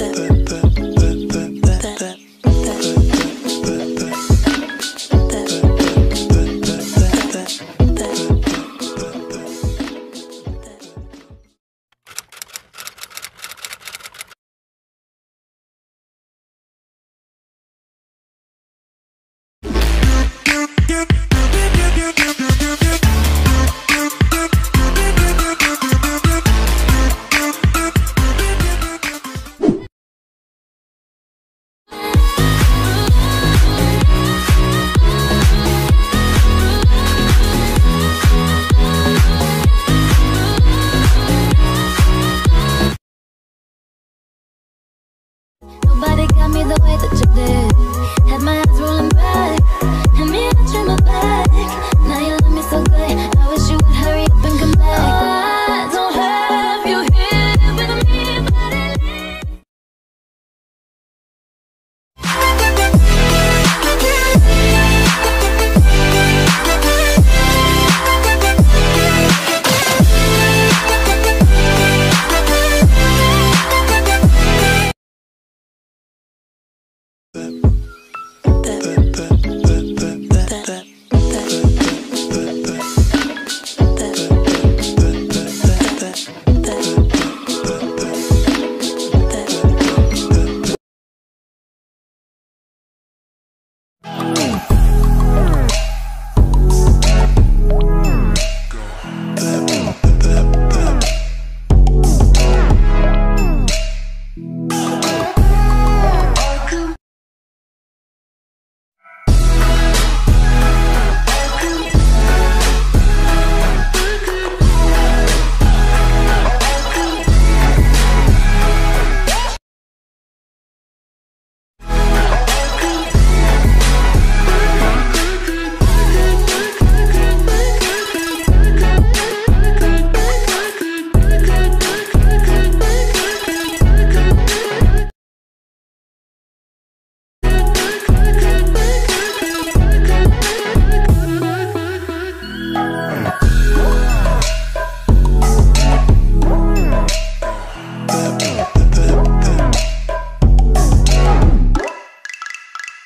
you. Nobody got me the way that you did. Had my eyes rolling back. step.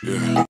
Yeah.